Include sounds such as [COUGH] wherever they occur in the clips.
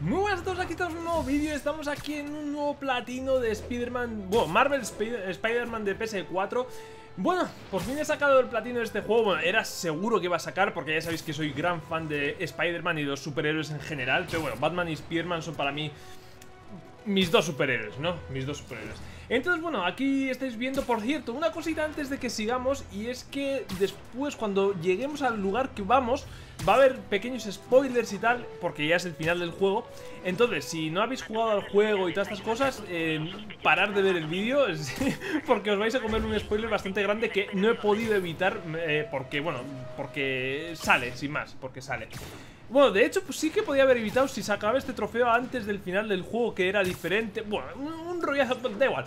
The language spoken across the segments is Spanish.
Muy buenas a todos, aquí estamos en un nuevo vídeo Estamos aquí en un nuevo platino de Spider-Man Bueno, Marvel Spider-Man de PS4 Bueno, por fin he sacado el platino de este juego Bueno, era seguro que iba a sacar Porque ya sabéis que soy gran fan de Spider-Man y de los superhéroes en general Pero bueno, Batman y Spider-Man son para mí mis dos superhéroes, ¿no? Mis dos superhéroes. Entonces, bueno, aquí estáis viendo, por cierto, una cosita antes de que sigamos Y es que después, cuando lleguemos al lugar que vamos Va a haber pequeños spoilers y tal, porque ya es el final del juego. Entonces, si no habéis jugado al juego y todas estas cosas eh, Parar de ver el vídeo [LAUGHS] Porque os vais a comer un spoiler bastante grande que no he podido evitar eh, Porque, bueno, porque sale, sin más, porque sale bueno, de hecho, pues sí que podía haber evitado si sacaba este trofeo antes del final del juego, que era diferente. Bueno, un, rollazo, da igual.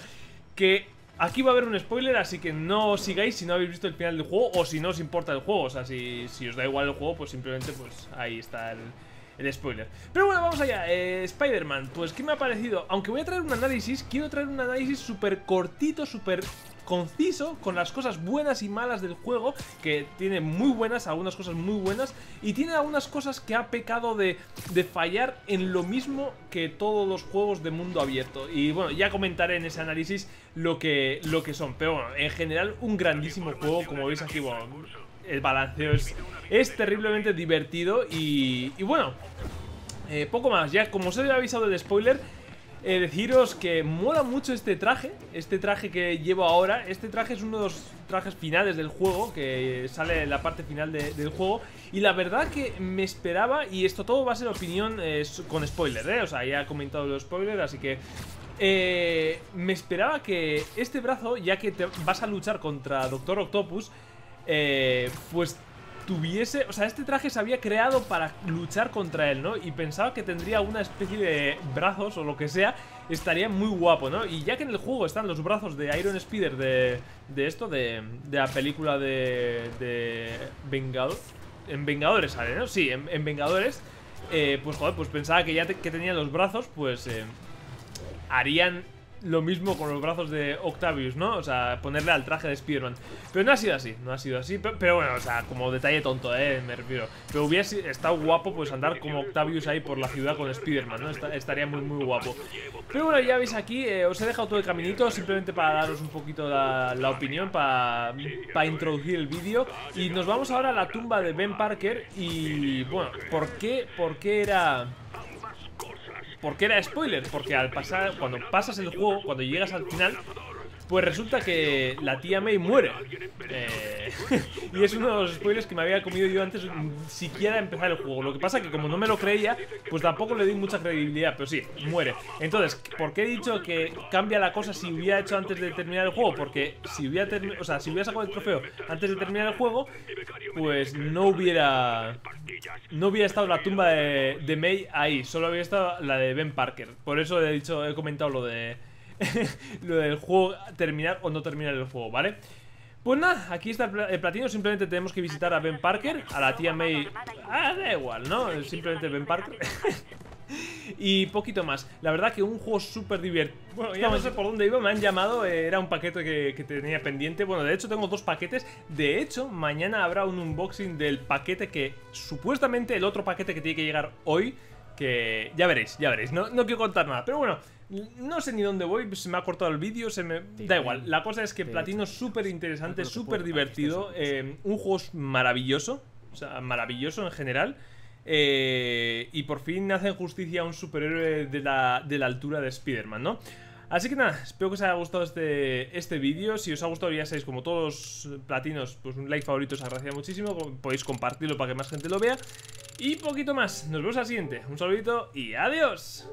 Que aquí va a haber un spoiler, así que no sigáis si no habéis visto el final del juego o si no os importa el juego. O sea, si, os da igual el juego, pues simplemente pues ahí está el, spoiler. Pero bueno, vamos allá. Eh, Spider-Man, pues ¿qué me ha parecido? Aunque voy a traer un análisis, quiero traer un análisis súper cortito, súper conciso con las cosas buenas y malas del juego, que tiene muy buenas, algunas cosas muy buenas, y tiene algunas cosas que ha pecado de, de fallar en lo mismo que todos los juegos de mundo abierto. Y bueno, ya comentaré en ese análisis lo que, lo que son, pero bueno, en general un grandísimo juego, como veis aquí, bueno, el balanceo es, es terriblemente divertido y, y bueno... Eh, poco más, ya como os he avisado del spoiler deciros que mola mucho este traje Este traje que llevo ahora Este traje es uno de los trajes finales del juego Que sale en la parte final del juego Y la verdad que me esperaba Y esto todo va a ser opinión eh, con spoiler, ¿eh? O sea, ya he comentado los spoilers Así que eh, me esperaba que este brazo, ya que vas a luchar contra Doctor Octopus, eh, pues tuviese... O sea, este traje se había creado para luchar contra él, ¿no? Y pensaba que tendría una especie de brazos o lo que sea. Estaría muy guapo, ¿no? Y ya que en el juego están los brazos de Iron Spider de, de esto, de, de la película de, de Vengador... En Vengadores sale, ¿no? Sí, en, Vengadores. Eh, pues joder, pues pensaba que ya que tenía los brazos, pues... Eh, harían lo mismo con los brazos de Octavius, ¿no? O sea, ponerle al traje de Spider-Man Pero no ha sido así, no ha sido así pero, bueno, o sea, como detalle tonto, ¿eh? Me refiero Pero hubiese estado guapo, pues, andar como Octavius ahí por la ciudad con Spider-Man, ¿no? estaría muy, muy guapo Pero bueno, ya veis aquí, eh, os he dejado todo el caminito Simplemente para daros un poquito la, opinión Para, para introducir el vídeo Y nos vamos ahora a la tumba de Ben Parker Y, bueno, ¿por qué, por qué era... ¿Por qué era spoiler? Porque al pasar, cuando pasas el juego, cuando llegas al final, pues resulta que la tía May muere. Eh, [LAUGHS] y es uno de los spoilers que me había comido yo antes siquiera empezar el juego. Lo que pasa que como no me lo creía, pues tampoco le di mucha credibilidad. Pero sí, muere. Entonces, ¿por qué he dicho que cambia la cosa si hubiera hecho antes de terminar el juego? Porque si hubiera, o sea, si hubiera sacado el trofeo antes de terminar el juego, pues no hubiera... No hubiera estado la tumba de, de May ahí. Solo había estado la de Ben Parker. Por eso he dicho, he comentado lo de [LAUGHS] lo del juego terminar o no terminar el juego, ¿vale? Pues nada, aquí está el platino Simplemente tenemos que visitar a Ben Parker A la tía May... Ah, da igual, ¿no? Simplemente Ben Parker. [LAUGHS] Y poquito más. La verdad que un juego súper divertido. Bueno, ya no sé por dónde iba Me han llamado eh, Era un paquete que, que, tenía pendiente. Bueno, de hecho tengo dos paquetes. De hecho, mañana habrá un unboxing del paquete que... Supuestamente el otro paquete que tiene que llegar hoy Que... Ya veréis, ya veréis. No, no quiero contar nada Pero bueno no sé ni dónde voy, se me ha cortado el vídeo, se me... Da igual, la cosa es que Platino es súper interesante, súper divertido, eh, un juego maravilloso, o sea, maravilloso en general. Eh, y por fin hacen justicia a un superhéroe de la, de la altura de Spider-Man, ¿no? Así que nada, espero que os haya gustado este, este vídeo. Si os ha gustado, ya sabéis, como todos los platinos, pues un like favorito os agradecería muchísimo. Podéis compartirlo para que más gente lo vea. Y poquito más. Nos vemos al siguiente. Un saludito y adiós.